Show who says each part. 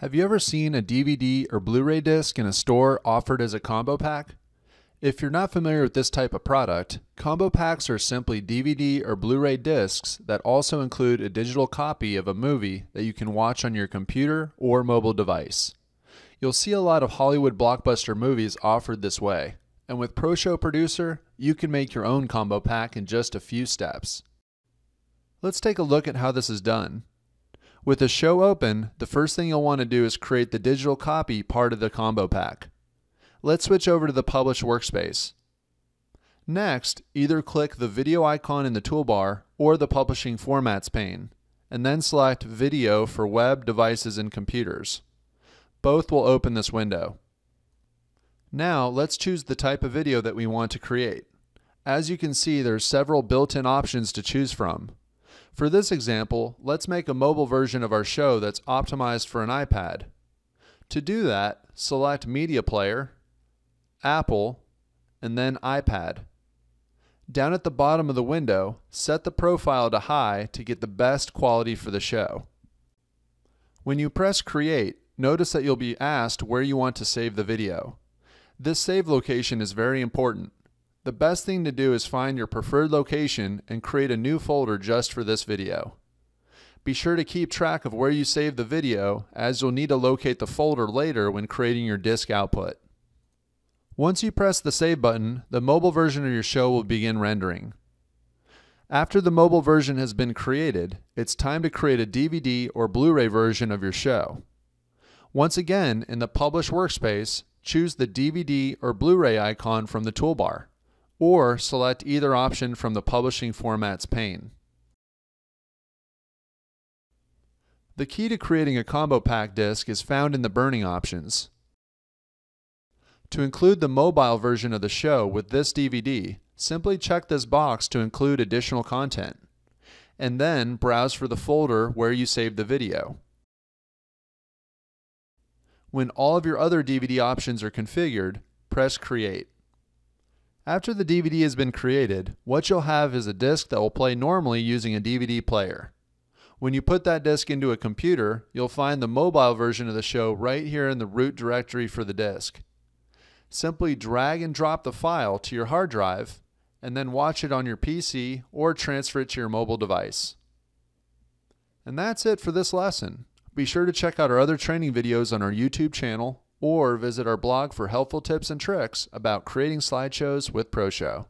Speaker 1: Have you ever seen a DVD or Blu ray disc in a store offered as a combo pack? If you're not familiar with this type of product, combo packs are simply DVD or Blu ray discs that also include a digital copy of a movie that you can watch on your computer or mobile device. You'll see a lot of Hollywood blockbuster movies offered this way, and with ProShow Producer, you can make your own combo pack in just a few steps. Let's take a look at how this is done. With the show open, the first thing you'll want to do is create the digital copy part of the combo pack. Let's switch over to the Publish workspace. Next, either click the video icon in the toolbar or the Publishing Formats pane, and then select Video for web, devices, and computers. Both will open this window. Now, let's choose the type of video that we want to create. As you can see, there are several built-in options to choose from. For this example, let's make a mobile version of our show that's optimized for an iPad. To do that, select Media Player, Apple, and then iPad. Down at the bottom of the window, set the profile to high to get the best quality for the show. When you press Create, notice that you'll be asked where you want to save the video. This save location is very important. The best thing to do is find your preferred location and create a new folder just for this video. Be sure to keep track of where you saved the video as you'll need to locate the folder later when creating your disk output. Once you press the save button, the mobile version of your show will begin rendering. After the mobile version has been created, it's time to create a DVD or Blu-ray version of your show. Once again, in the Publish workspace, choose the DVD or Blu-ray icon from the toolbar or select either option from the Publishing Formats pane. The key to creating a combo pack disc is found in the burning options. To include the mobile version of the show with this DVD, simply check this box to include additional content, and then browse for the folder where you saved the video. When all of your other DVD options are configured, press Create. After the DVD has been created, what you'll have is a disc that will play normally using a DVD player. When you put that disc into a computer, you'll find the mobile version of the show right here in the root directory for the disc. Simply drag and drop the file to your hard drive and then watch it on your PC or transfer it to your mobile device. And that's it for this lesson. Be sure to check out our other training videos on our YouTube channel or visit our blog for helpful tips and tricks about creating slideshows with ProShow.